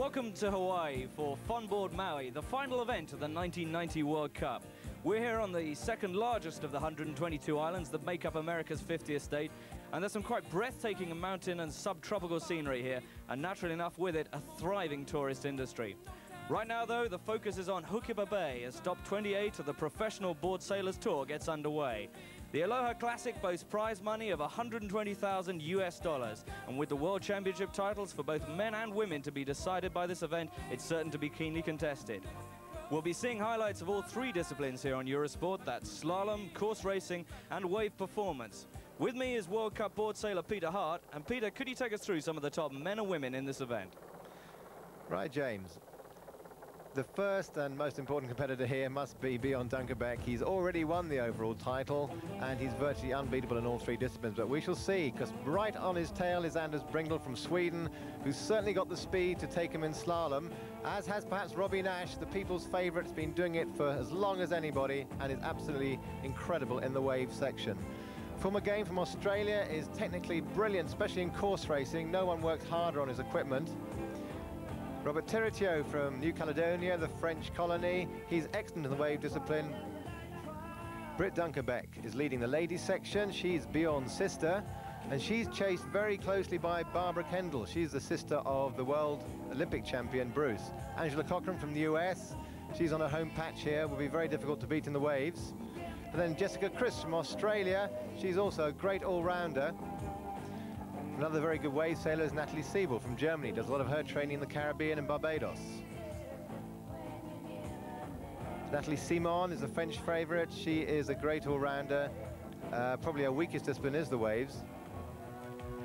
Welcome to Hawaii for Funboard Maui, the final event of the 1990 World Cup. We're here on the second largest of the 122 islands that make up America's 50th state, and there's some quite breathtaking mountain and subtropical scenery here, and naturally enough with it, a thriving tourist industry. Right now, though, the focus is on Hookipa Bay as stop 28 of the Professional Board Sailors Tour gets underway. The Aloha Classic boasts prize money of 120,000 US dollars, and with the World Championship titles for both men and women to be decided by this event, it's certain to be keenly contested. We'll be seeing highlights of all three disciplines here on Eurosport, that's slalom, course racing, and wave performance. With me is World Cup board sailor Peter Hart, and Peter, could you take us through some of the top men and women in this event? Right, James the first and most important competitor here must be Bjorn Dunkerbeck. He's already won the overall title, and he's virtually unbeatable in all three disciplines. But we shall see, because right on his tail is Anders Bringdahl from Sweden, who's certainly got the speed to take him in slalom, as has perhaps Robby Naish, the people's favourite, has been doing it for as long as anybody, and is absolutely incredible in the wave section. Phil McGain from Australia is technically brilliant, especially in course racing. No one works harder on his equipment. Robert Teriitehau from New Caledonia, the French colony. He's excellent in the wave discipline. Britt Dunkerbeck is leading the ladies section. She's Bjorn's sister, and she's chased very closely by Barbara Kendall. She's the sister of the world Olympic champion, Bruce. Angela Cochran from the US. She's on her home patch here, will be very difficult to beat in the waves. And then Jessica Crisp from Australia. She's also a great all-rounder. Another very good wave sailor is Natalie Siebel from Germany. Does a lot of her training in the Caribbean and Barbados. Natalie Simon is a French favourite. She is a great all-rounder. Uh, probably her weakest discipline is the waves.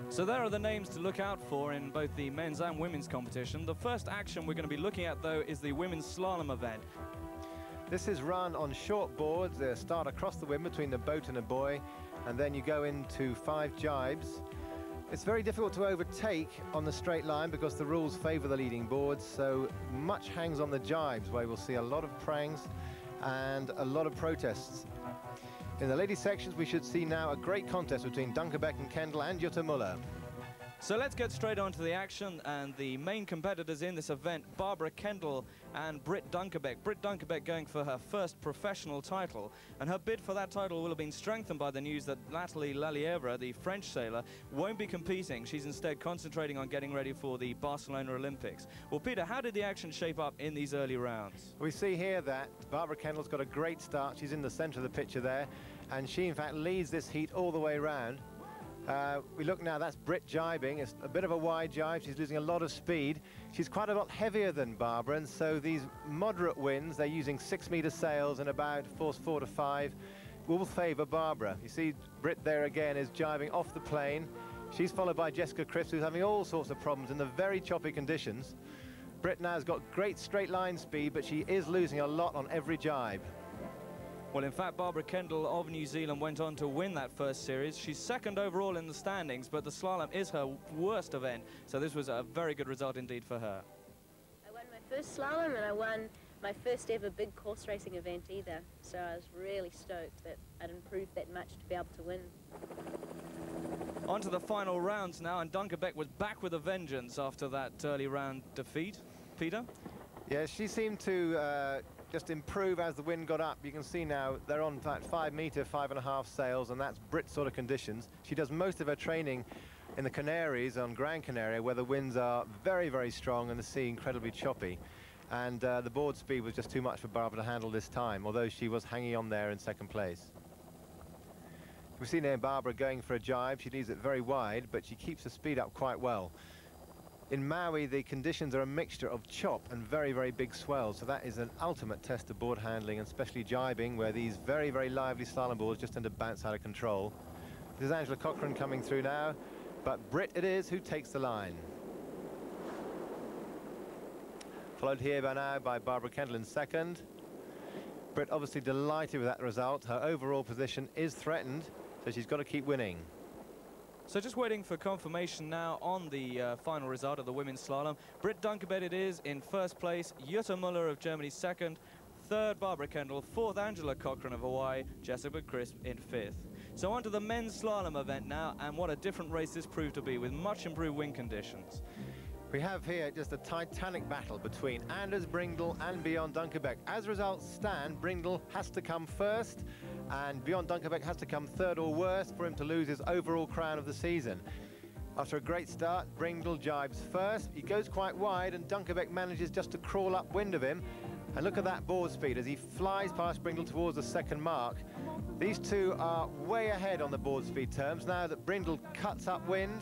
So there are the names to look out for in both the men's and women's competition. The first action we're going to be looking at, though, is the women's slalom event. This is run on short boards. They start across the wind between the boat and a buoy, and then you go into five jibes. It's very difficult to overtake on the straight line because the rules favour the leading boards, so much hangs on the jibes where we'll see a lot of prangs and a lot of protests. In the ladies sections, we should see now a great contest between Dunkerbeck and Kendall and Jutta Muller. So let's get straight on to the action and the main competitors in this event, Barbara Kendall and Britt Dunkerbeck. Britt Dunkerbeck going for her first professional title, and her bid for that title will have been strengthened by the news that Natalie Lelièvre, the French sailor, won't be competing. She's instead concentrating on getting ready for the Barcelona Olympics. Well, Peter, how did the action shape up in these early rounds? We see here that Barbara Kendall's got a great start. She's in the centre of the picture there, and she, in fact, leads this heat all the way around. Uh, we look now, that's Britt jibing. It's a bit of a wide jibe. She's losing a lot of speed. She's quite a lot heavier than Barbara, and so these moderate winds, they're using six-meter sails and about force four to five, will favour Barbara. You see Britt there again is jibing off the plane. She's followed by Jessica Crisp, who's having all sorts of problems in the very choppy conditions. Britt now has got great straight line speed, but she is losing a lot on every jibe. Well, in fact, Barbara Kendall of New Zealand went on to win that first series. She's second overall in the standings, but the slalom is her worst event, so this was a very good result indeed for her. I won my first slalom and I won my first ever big course racing event either, so I was really stoked that I'd improved that much to be able to win. On to the final rounds now, and Dunkerbeck was back with a vengeance after that early round defeat. Peter? Yeah, she seemed to uh, just improve as the wind got up. You can see now they're on that five meter, five and a half sails, and that's Britt sort of conditions. She does most of her training in the Canaries on Gran Canaria, where the winds are very, very strong and the sea incredibly choppy. And uh, the board speed was just too much for Barbara to handle this time, although she was hanging on there in second place. We've seen Barbara going for a jibe. She leaves it very wide, but she keeps the speed up quite well. In Maui, the conditions are a mixture of chop and very, very big swells, so that is an ultimate test of board handling, and especially jibing, where these very, very lively slalom boards just tend to bounce out of control. This is Angela Cochran coming through now, but Britt it is who takes the line. Followed here by now by Barbara Kendall in second. Britt obviously delighted with that result. Her overall position is threatened, so she's got to keep winning. So just waiting for confirmation now on the uh, final result of the women's slalom. Britt Dunkerbeck it is in first place, Jutta Muller of Germany second, third Barbara Kendall, fourth Angela Cochran of Hawaii, Jessica Crisp in fifth. So on to the men's slalom event now, and what a different race this proved to be with much improved wind conditions. We have here just a titanic battle between Anders Bringdahl and Bjorn Dunkerbeck. As results stand, Bringdahl has to come first, and Bjorn Dunkerbeck has to come third or worse for him to lose his overall crown of the season. After a great start, Bringdahl jibes first. He goes quite wide, and Dunkerbeck manages just to crawl upwind of him. And look at that board speed as he flies past Bringdahl towards the second mark. These two are way ahead on the board speed terms now that Bringdahl cuts upwind.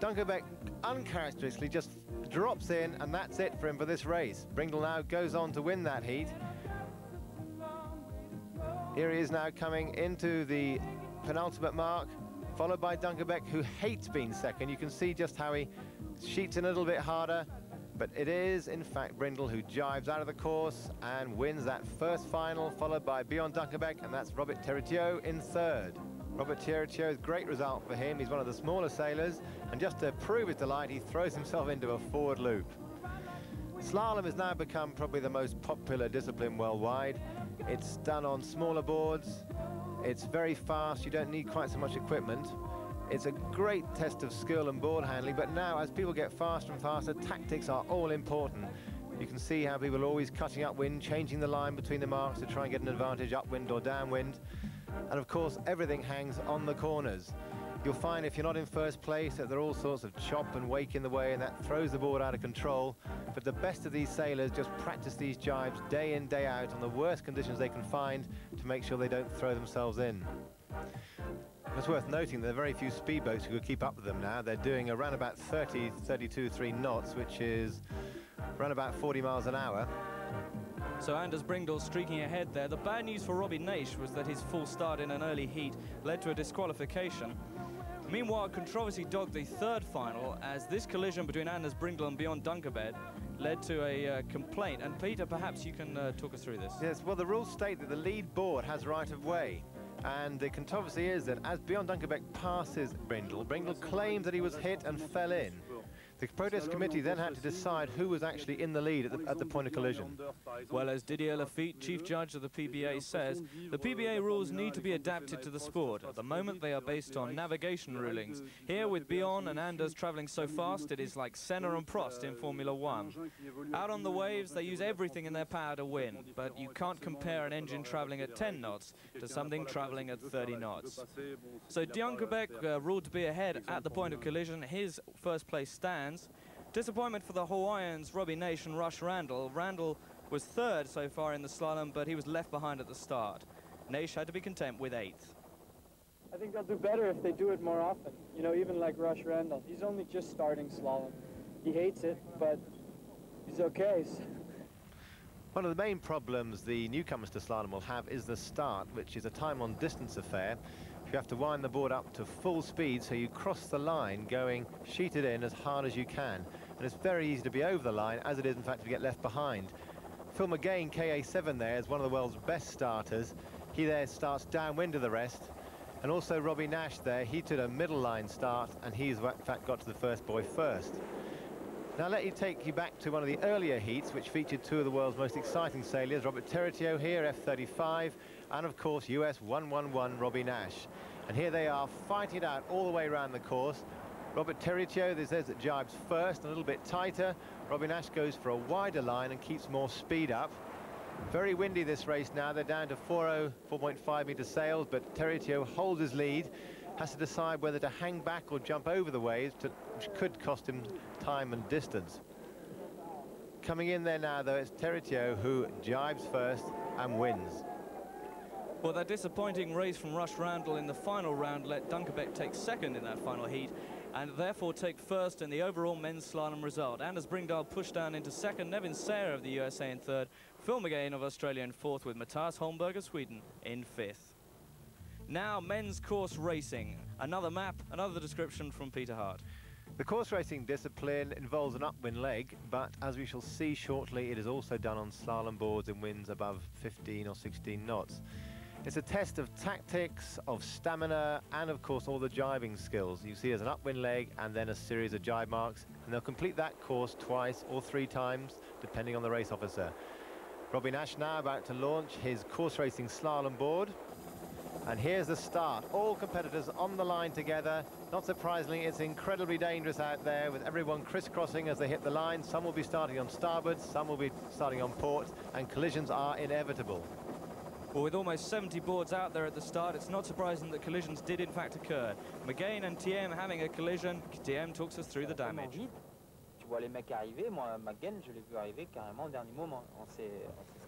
Dunkerbeck uncharacteristically just drops in, and that's it for him for this race. Bringdahl now goes on to win that heat. Here he is now coming into the penultimate mark, followed by Dunkerbeck, who hates being second. You can see just how he sheets in a little bit harder, but it is, in fact, Bringdahl who jives out of the course and wins that first final, followed by Bjorn Dunkerbeck, and that's Robert Teriitehau in third. Robert Teriitehau's great result for him. He's one of the smaller sailors, and just to prove his delight, he throws himself into a forward loop. Slalom has now become probably the most popular discipline worldwide. It's done on smaller boards. It's very fast. You don't need quite so much equipment. It's a great test of skill and board handling, but now as people get faster and faster, tactics are all important. You can see how people are always cutting upwind, changing the line between the marks to try and get an advantage upwind or downwind. And of course, everything hangs on the corners. You'll find if you're not in first place that there are all sorts of chop and wake in the way and that throws the board out of control. But the best of these sailors just practice these jibes day in, day out on the worst conditions they can find to make sure they don't throw themselves in. It's worth noting there are very few speedboats who could keep up with them now. They're doing around about 30, 32, 3 knots, which is around about 40 miles an hour. So Anders Bringdahl streaking ahead there. The bad news for Robby Naish was that his full start in an early heat led to a disqualification. Meanwhile, controversy dogged the third final as this collision between Anders Bringdahl and Bjorn Dunkerbeck led to a uh, complaint. And Peter, perhaps you can uh, talk us through this. Yes, well, the rules state that the lead board has right of way. And the controversy is that as Bjorn Dunkerbeck passes Bringdahl, Bringdahl claims that he was hit and fell in. The protest committee then had to decide who was actually in the lead at the, at the point of collision. Well, as Didier Lafitte, chief judge of the PBA, says, the PBA rules need to be adapted to the sport. At the moment, they are based on navigation rulings. Here, with Bjorn and Anders travelling so fast, it is like Senna and Prost in Formula One. Out on the waves, they use everything in their power to win, but you can't compare an engine travelling at 10 knots to something travelling at 30 knots. So Dunkerbeck uh, ruled to be ahead at the point of collision. His first place stand Disappointment for the Hawaiians, Robby Naish and Rush Randle. Randle was third so far in the slalom, but he was left behind at the start. Naish had to be content with eighth. I think they'll do better if they do it more often. You know, even like Rush Randle. He's only just starting slalom. He hates it, but he's okay. One of the main problems the newcomers to slalom will have is the start, which is a time on distance affair. You have to wind the board up to full speed so you cross the line going sheeted in as hard as you can. And it's very easy to be over the line, as it is, in fact, to get left behind. Phil McGain, KA7 there, is one of the world's best starters. He there starts downwind of the rest. And also Robby Naish there, he took a middle line start, and he's, in fact, got to the first buoy first. Now let me take you back to one of the earlier heats, which featured two of the world's most exciting sailors, Robert Teriitehau here, F-35, and of course US 111 Robby Naish. And here they are fighting it out all the way around the course. Robert Teriitehau, this says that jibes first, a little bit tighter. Robby Naish goes for a wider line and keeps more speed up. Very windy this race now. They're down to 4.0, 4.5 meter sails, but Teriitehau holds his lead. Has to decide whether to hang back or jump over the waves, to, which could cost him time and distance. Coming in there now, though, it's Teriitehau who jibes first and wins. Well, that disappointing race from Rush Randle in the final round let Dunkerbeck take second in that final heat and therefore take first in the overall men's slalom result. Anders Bringdahl pushed down into second, Nevin Sayre of the USA in third, Phil McGain of Australia in fourth, with Matthias Holmberg of Sweden in fifth. Now, men's course racing. Another map, another description from Peter Hart. The course racing discipline involves an upwind leg, but as we shall see shortly, it is also done on slalom boards in winds above 15 or 16 knots. It's a test of tactics, of stamina, and of course all the jibing skills. You see as an upwind leg and then a series of jibe marks, and they'll complete that course twice or three times, depending on the race officer. Robby Naish now about to launch his course racing slalom board. And here's the start. All competitors on the line together. Not surprisingly, it's incredibly dangerous out there with everyone crisscrossing as they hit the line. Some will be starting on starboard, some will be starting on port, and collisions are inevitable. Well, with almost 70 boards out there at the start, it's not surprising that collisions did in fact occur. McGain and TM having a collision. TM talks us through the damage. Tu vois les mecs arriver, moi, McGain, je l'ai vu arriver carrément au dernier moment. On s'est scratché au dernier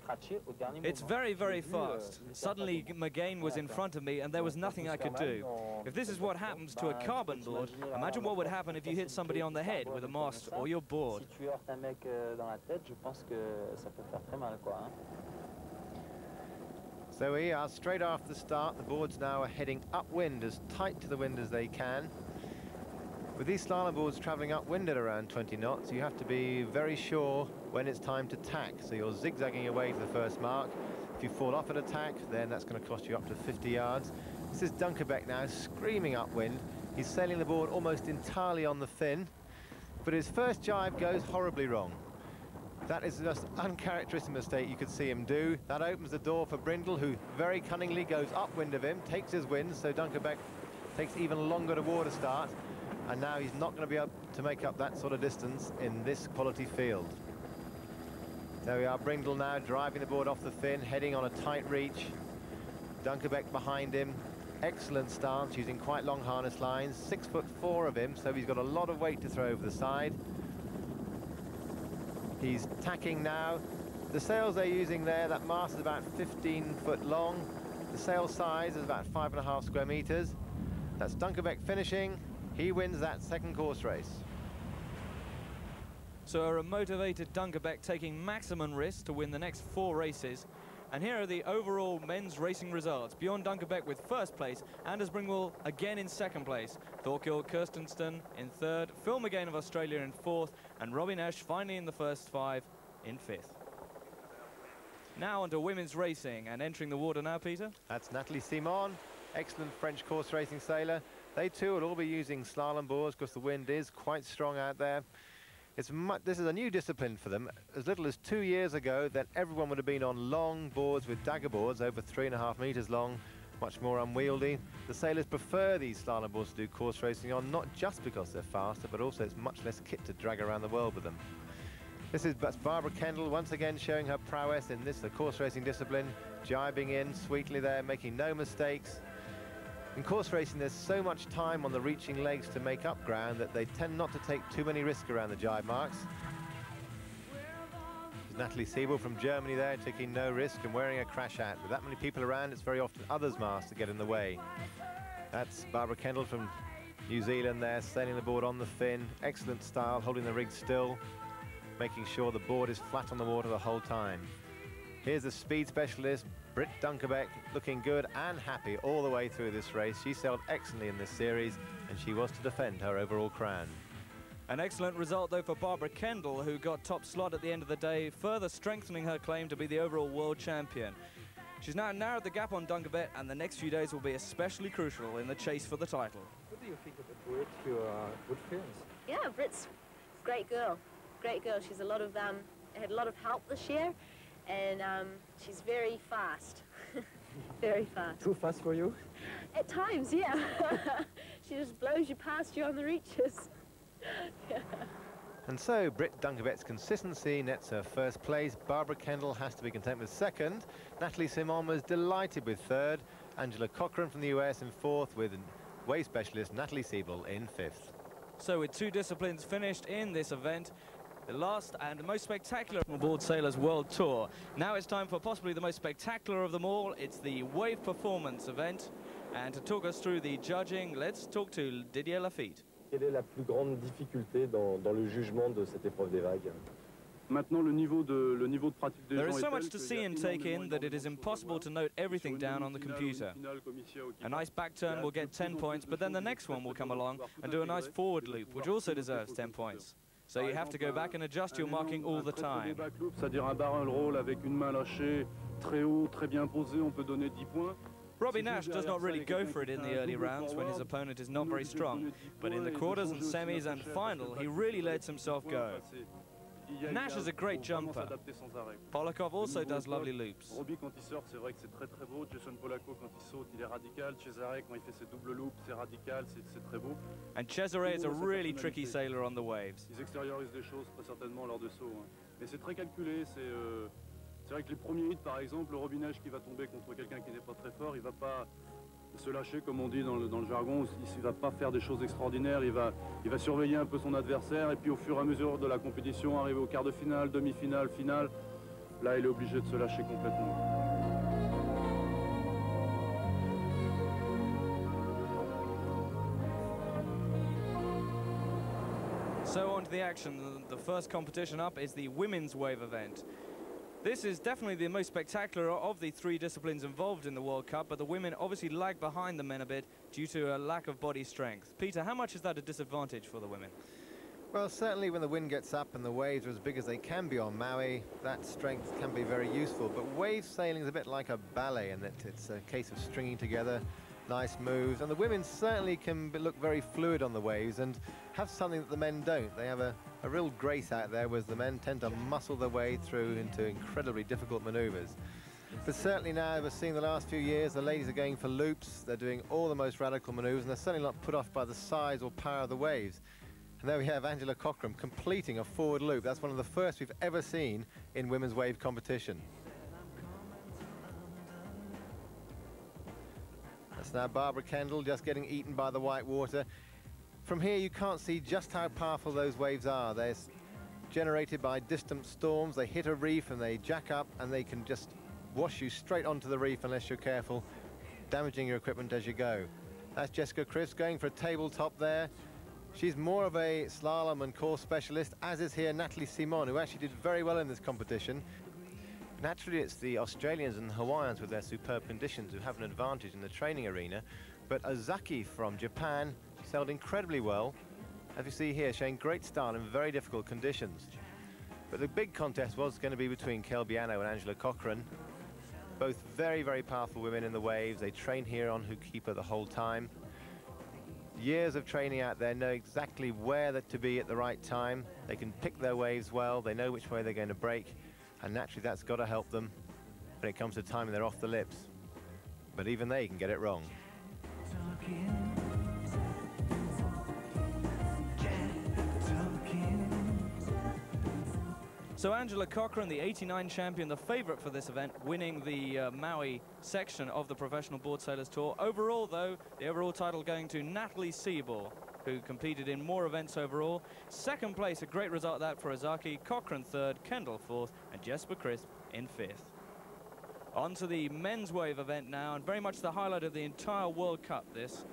It's very, very J'ai vu, euh, fast. Suddenly, cartes McGain was in front of me, and there was nothing I could do. If this is what happens to a carbon board, imagine what would happen if you hit somebody on the head with a mast or your board. Si tu heurtes un mec euh, dans la tête, je pense que ça peut faire très mal, quoi. hein. So we are straight after the start. The boards now are heading upwind, as tight to the wind as they can. With these slalom boards travelling upwind at around 20 knots, you have to be very sure when it's time to tack. So you're zigzagging away to the first mark. If you fall off at a tack, then that's going to cost you up to 50 yards. This is Dunkerbeck now, screaming upwind. He's sailing the board almost entirely on the fin, but his first jibe goes horribly wrong. That is just uncharacteristic mistake you could see him do. That opens the door for Bringdahl, who very cunningly goes upwind of him, takes his wind, so Dunkerbeck takes even longer to water start, and now he's not going to be able to make up that sort of distance in this quality field. There we are, Bringdahl now driving the board off the fin, heading on a tight reach. Dunkerbeck behind him. Excellent stance, using quite long harness lines. Six foot four of him, so he's got a lot of weight to throw over the side. He's tacking now. The sails they're using there, that mast is about 15 foot long. The sail size is about five and a half square meters. That's Dunkerbeck finishing. He wins that second course race. So a motivated Dunkerbeck taking maximum risk to win the next four races. And here are the overall men's racing results. Bjorn Dunkerbeck with first place, Anders Bringdahl again in second place, Thorkild Kristensen in third, Phil McGain of Australia in fourth, and Robin Esch finally in the first five in fifth. Now onto women's racing, and entering the water now, Peter. That's Natalie Simon, excellent French course racing sailor. They too will all be using slalom boards because the wind is quite strong out there. It's this is a new discipline for them. As little as two years ago, that everyone would have been on long boards with dagger boards over three and a half meters long, much more unwieldy. The sailors prefer these slalom boards to do course racing on, not just because they're faster, but also it's much less kit to drag around the world with them. This is Barbara Kendall once again showing her prowess in this, the course racing discipline, jibing in sweetly there, making no mistakes. In course racing, there's so much time on the reaching legs to make up ground that they tend not to take too many risks around the jibe marks. There's Natalie Siebel from Germany there, taking no risk and wearing a crash hat. With that many people around, it's very often others' masks that get in the way. That's Barbara Kendall from New Zealand there, sailing the board on the fin. Excellent style, holding the rig still, making sure the board is flat on the water the whole time. Here's the speed specialist, Britt Dunkerbeck, looking good and happy all the way through this race. She sailed excellently in this series, and she was to defend her overall crown. An excellent result, though, for Barbara Kendall, who got top slot at the end of the day, further strengthening her claim to be the overall world champion. She's now narrowed the gap on Dunkerbeck, and the next few days will be especially crucial in the chase for the title. What do you think about Britt, your uh, good friends? Yeah, Britt's great girl, great girl. She's a lot of um, had a lot of help this year, and um, she's very fast, very fast. Too fast for you? At times, yeah. she just blows you past you on the reaches. And so Britt Dunkerbeck's consistency nets her first place. Barbara Kendall has to be content with second. Natalie Simon was delighted with third. Angela Cochran from the US in fourth with wave specialist Natalie Siebel in fifth. So with two disciplines finished in this event, the last and most spectacular aboard Sailors World Tour. Now it's time for possibly the most spectacular of them all. It's the Wave Performance event. And to talk us through the judging, let's talk to Didier Lafitte. Quelle est la plus grande difficulté dans, dans le jugement de cette épreuve des vagues Maintenant, le niveau de, le niveau de pratique des There gens is so much to see and take in that it énormément is de impossible to note everything down on the computer. une finale comme ici à nice back turn will get plus 10 points, but then the next one will come along and do a nice forward loop, which also deserves 10 points. So you have to go back and adjust your marking all the très, très beau time. back c'est-à-dire un barrel roll avec une main lâchée très haut, très bien posé, on peut donner 10 points. Robby Naish does not really il y a go for it in the early rounds when his opponent is not very strong. But in the quarters and semis and final, he really lets himself go. Nash is a great jumper. Polakov also does lovely loops. Quand il sort, c'est vrai que c'est très très beau. Jason Polacco, quand il saute, il est radical. Cesare, quand il fait ses doubles loops, c'est radical, c'est très beau. And Cesare is a really tricky sailor on the waves. Ils extériorisent des choses très certainement lors de saut. Hein. Mais c'est très calculé. C'est euh, vrai que les premiers hits, par exemple, le qui va tomber contre quelqu'un qui n'est pas très fort, il va pas se lâcher, comme on dit dans le, jargon. Il ne va pas faire des choses extraordinaires. Il va, il va surveiller un peu son adversaire. Et puis au fur et à mesure de la compétition, arriver au quart de finale, demi-finale, finale, là, il est obligé de se lâcher complètement. So on to the action. The first competition up is the women's wave event. This is definitely the most spectacular of the three disciplines involved in the World Cup, but the women obviously lag behind the men a bit due to a lack of body strength. Peter, how much is that a disadvantage for the women? Well, certainly when the wind gets up and the waves are as big as they can be on Maui, that strength can be very useful. But wave sailing is a bit like a ballet in that it's a case of stringing together nice moves. And the women certainly can look very fluid on the waves and have something that the men don't. They have a, a real grace out there, was the men tend to muscle their way through into incredibly difficult maneuvers. But certainly now, we're seeing the last few years, the ladies are going for loops. They're doing all the most radical maneuvers, and they're certainly not put off by the size or power of the waves. And there we have Angela Cochran completing a forward loop. That's one of the first we've ever seen in women's wave competition. That's now Barbara Kendall just getting eaten by the white water. From here you can't see just how powerful those waves are. They're generated by distant storms. They hit a reef and they jack up and they can just wash you straight onto the reef unless you're careful, damaging your equipment as you go. That's Jessica Crisp going for a tabletop there. She's more of a slalom and course specialist, as is here Natalie Simon, who actually did very well in this competition. Naturally, it's the Australians and Hawaiians with their superb conditions who have an advantage in the training arena. But Ozaki from Japan sailed incredibly well, as you see here, showing great style in very difficult conditions. But the big contest was going to be between Kelby Anno and Angela Cochran. Both very, very powerful women in the waves. They train here on Hookipa the whole time. Years of training out there, know exactly where to be at the right time. They can pick their waves well. They know which way they're going to break and naturally that's got to help them when it comes to timing they're off the lips. But even they can get it wrong. So Angela Cochran, the 89 champion, the favourite for this event, winning the uh, Maui section of the Professional Board Sailors Tour. Overall, though, the overall title going to Natalie Siebel, who competed in more events overall. Second place, a great result that for Ozaki. Cochran third, Kendall fourth, and Jesper Crisp in fifth. On to the men's wave event now, and very much the highlight of the entire World Cup, this.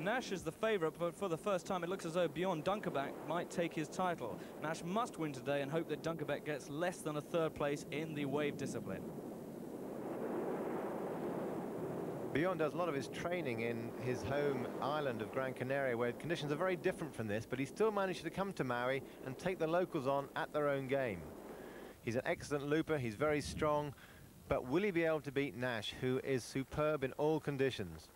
Naish is the favourite, but for the first time it looks as though Bjorn Dunkerbeck might take his title. Naish must win today and hope that Dunkerbeck gets less than a third place in the wave discipline. Bjorn does a lot of his training in his home island of Gran Canaria, where conditions are very different from this, but he still managed to come to Maui and take the locals on at their own game. He's an excellent looper, he's very strong, but will he be able to beat Naish, who is superb in all conditions?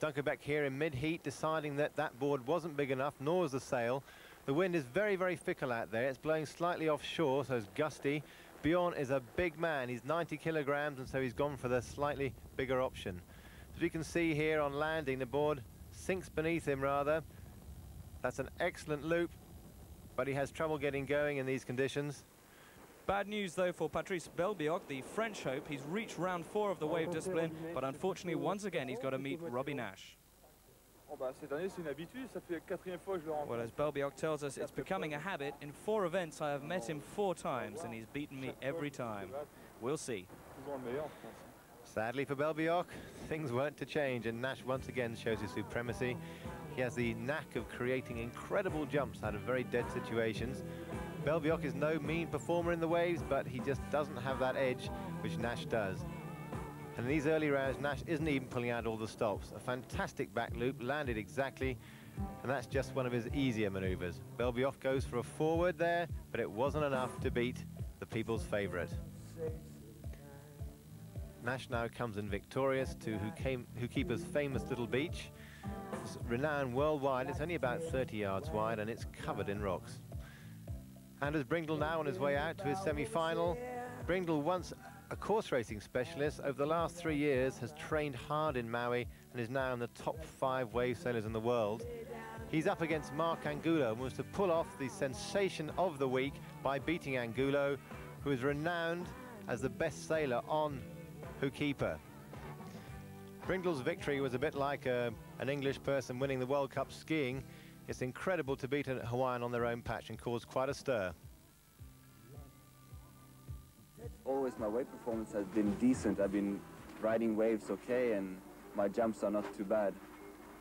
Dunkerbeck here in mid-heat, deciding that that board wasn't big enough, nor was the sail. The wind is very, very fickle out there. It's blowing slightly offshore, so it's gusty. Bjorn is a big man. He's 90 kilograms, and so he's gone for the slightly bigger option. As you can see here on landing, the board sinks beneath him rather. That's an excellent loop, but he has trouble getting going in these conditions. Bad news, though, for Patrice Belbéoch, the French hope. He's reached round four of the wave discipline, but unfortunately, once again, he's got to meet Robby Naish. Well, as Belbéoch tells us, it's becoming a habit. In four events, I have met him four times, and he's beaten me every time. We'll see. Sadly for Belbéoch, things weren't to change, and Naish once again shows his supremacy. He has the knack of creating incredible jumps out of very dead situations. Belbéoch is no mean performer in the waves, but he just doesn't have that edge, which Naish does. And in these early rounds, Naish isn't even pulling out all the stops. A fantastic back loop, landed exactly, and that's just one of his easier maneuvers. Belbéoch goes for a forward there, but it wasn't enough to beat the people's favourite. Naish now comes in victorious to who came Hookipa's famous little beach. It's renowned worldwide, it's only about 30 yards wide and it's covered in rocks. Anders Bringdahl now on his way out to his semi-final. Bringdahl, once a course racing specialist, over the last three years has trained hard in Maui and is now in the top five wave sailors in the world. He's up against Mark Angulo and was to pull off the sensation of the week by beating Angulo, who is renowned as the best sailor on Hookipa. Bringdahl's victory was a bit like a, uh, an English person winning the World Cup skiing. It's incredible to beat a Hawaiian on their own patch and cause quite a stir. Always my wave performance has been decent. I've been riding waves okay and my jumps are not too bad.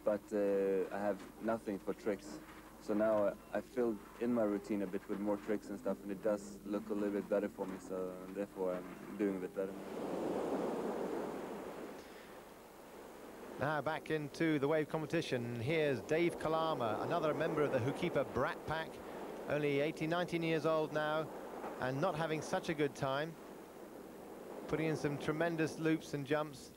But uh, I have nothing for tricks. So now I filled in my routine a bit with more tricks and stuff and it does look a little bit better for me. So therefore I'm doing a bit better. Now back into the wave competition. Here's Dave Kalama, another member of the Hookipa Brat Pack, only 18, 19 years old now, and not having such a good time. Putting in some tremendous loops and jumps.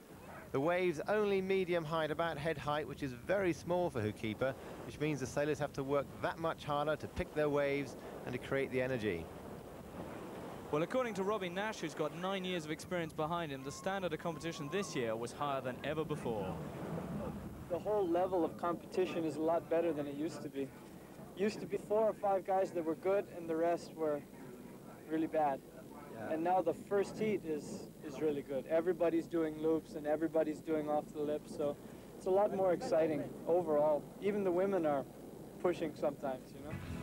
The wave's only medium height, about head height, which is very small for Hookipa, which means the sailors have to work that much harder to pick their waves and to create the energy. Well, according to Robby Naish, who's got nine years of experience behind him, the standard of competition this year was higher than ever before. The whole level of competition is a lot better than it used to be. Used to be four or five guys that were good and the rest were really bad. Yeah. And now the first heat is, is really good. Everybody's doing loops and everybody's doing off the lip, so it's a lot more exciting overall. Even the women are pushing sometimes, you know?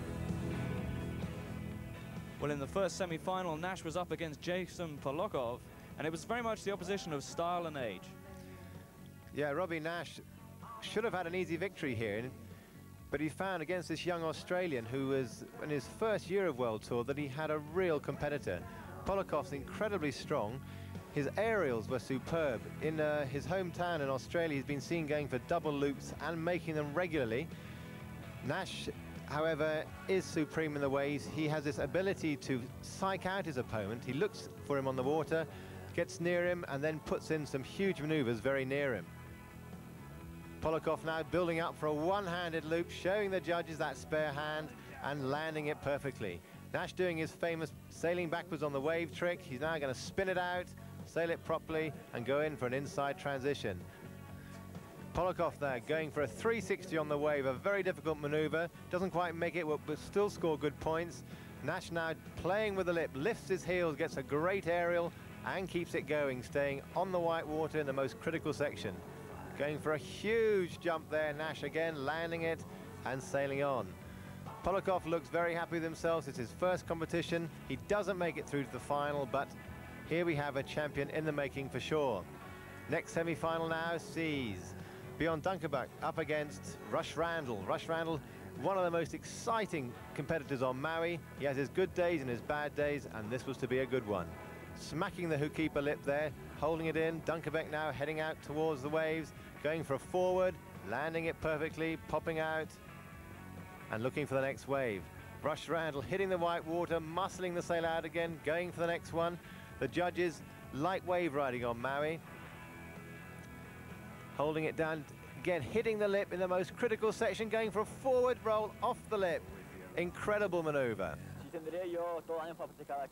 Well, in the first semi-final, Naish was up against Jason Polakow, and it was very much the opposition of style and age. Yeah, Robby Naish should have had an easy victory here, but he found against this young Australian who was in his first year of World Tour that he had a real competitor. Polakow's incredibly strong. His aerials were superb. In uh, his hometown in Australia, he's been seen going for double loops and making them regularly. Naish however, is supreme in the ways. He has this ability to psych out his opponent. He looks for him on the water, gets near him, and then puts in some huge maneuvers very near him. Polakow now building up for a one-handed loop, showing the judges that spare hand and landing it perfectly. Naish doing his famous sailing backwards on the wave trick. He's now going to spin it out, sail it properly, and go in for an inside transition. Polakow there going for a 360 on the wave, a very difficult maneuver. Doesn't quite make it, but still score good points. Naish now playing with the lip, lifts his heels, gets a great aerial and keeps it going, staying on the white water in the most critical section. Going for a huge jump there, Naish again, landing it and sailing on. Polakow looks very happy with himself. It's his first competition. He doesn't make it through to the final, but here we have a champion in the making for sure. Next semi-final now sees Bjorn Dunkerbeck up against Rush Randle. Rush Randle, one of the most exciting competitors on Maui. He has his good days and his bad days, and this was to be a good one. Smacking the Hookipa lip there, holding it in. Dunkerbeck now heading out towards the waves, going for a forward, landing it perfectly, popping out, and looking for the next wave. Rush Randle hitting the white water, muscling the sail out again, going for the next one. The judges, light wave riding on Maui holding it down, again hitting the lip in the most critical section, going for a forward roll off the lip. Incredible maneuver.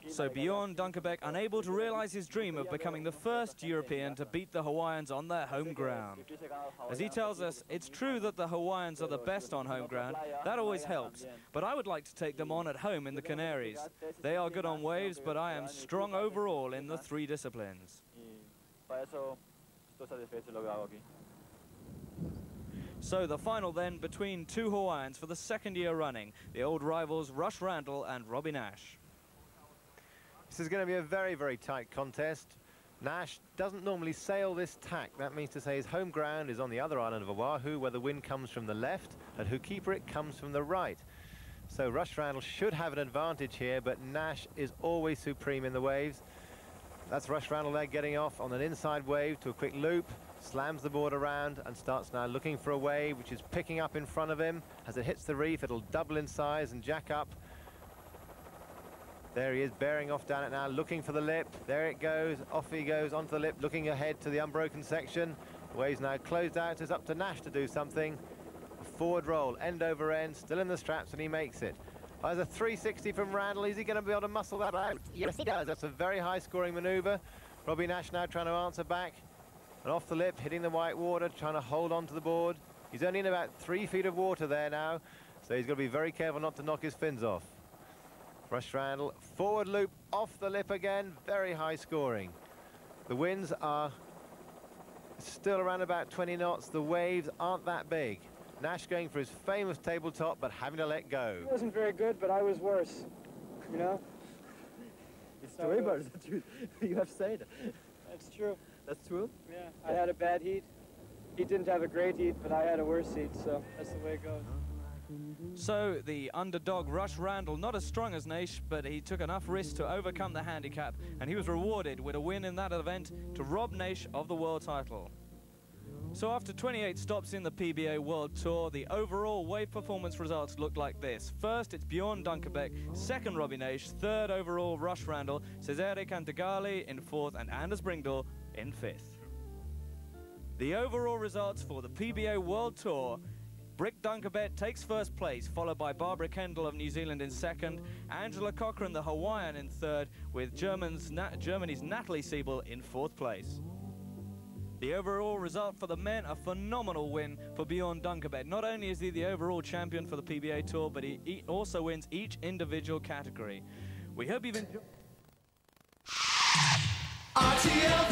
So Bjorn Dunkerbeck unable to realize his dream of becoming the first European to beat the Hawaiians on their home ground. As he tells us, it's true that the Hawaiians are the best on home ground. That always helps. But I would like to take them on at home in the Canaries. They are good on waves, but I am strong overall in the three disciplines. So the final then between two Hawaiians for the second year running, the old rivals Rush Randle and Robby Naish. This is going to be a very, very tight contest. Naish doesn't normally sail this tack. That means to say his home ground is on the other island of Oahu, where the wind comes from the left. At Hookipa, it comes from the right. So Rush Randle should have an advantage here, but Naish is always supreme in the waves. That's Rush Randle there getting off on an inside wave to a quick loop slams the board around and starts now looking for a wave which is picking up in front of him. As it hits the reef, it'll double in size and jack up. There he is, bearing off down it now, looking for the lip. There it goes, off he goes onto the lip, looking ahead to the unbroken section. The wave's now closed out, it's up to Naish to do something. A forward roll, end over end, still in the straps, and he makes it. Oh, there's a 360 from Randle. Is he going to be able to muscle that out? Yes, he does. That's a very high-scoring manoeuvre. Robby Naish now trying to answer back. And off the lip, hitting the white water, trying to hold on to the board. He's only in about three feet of water there now, so he's got to be very careful not to knock his fins off. Rush Randle, forward loop, off the lip again, very high scoring. The winds are still around about 20 knots. The waves aren't that big. Naish going for his famous tabletop, but having to let go. It wasn't very good, but I was worse, you know? It's terrible that you, you have said. That's true. That's true? Yeah, I had a bad heat. He didn't have a great heat, but I had a worse heat, so that's the way it goes. So the underdog Rush Randle, not as strong as Naish, but he took enough risk to overcome the handicap, and he was rewarded with a win in that event to rob Naish of the world title. So after 28 stops in the PBA World Tour, the overall wave performance results look like this. First, it's Bjorn Dunkerbeck. Second, Robby Naish. Third overall, Rush Randle. Cesare Cantagalli in fourth, and Anders Bringdahl in fifth. The overall results for the PBA World Tour Britt Dunkerbeck takes first place, followed by Barbara Kendall of New Zealand in second, Angela Cochran, the Hawaiian, in third, with German's, Germany's Natalie Siebel in fourth place. The overall result for the men, a phenomenal win for Bjorn Dunkerbeck. Not only is he the overall champion for the PBA Tour, but he also wins each individual category. We hope you've enjoyed... RTL